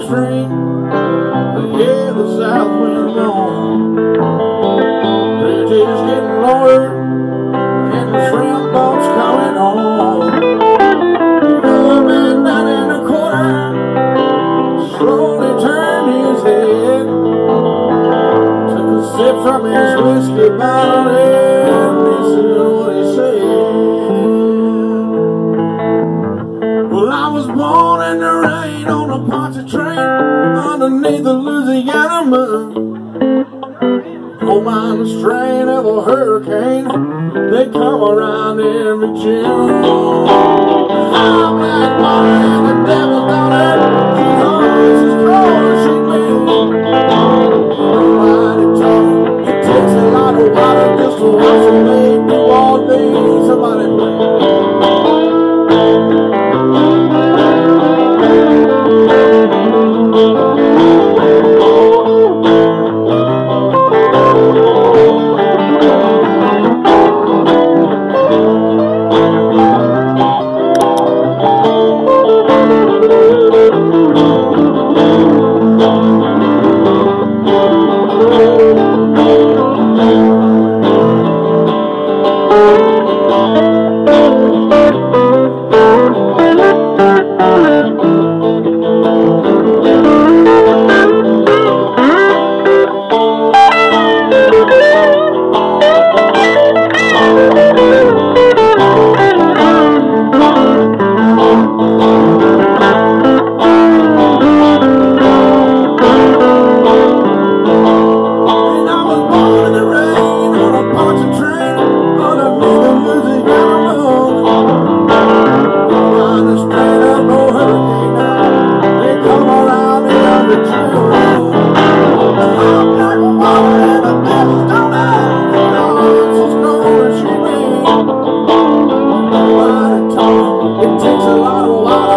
the stream, the south wind blowing. Bridges getting lower, and the shrimp boat's coming on. At nine and a quarter, slowly turned his head, took a sip from his whiskey bottle. was born in the rain on a poncha train underneath the Louisiana moon. Oh, I'm the strain of a hurricane. They come around every June. I'm black money, the devil's daughter. wow.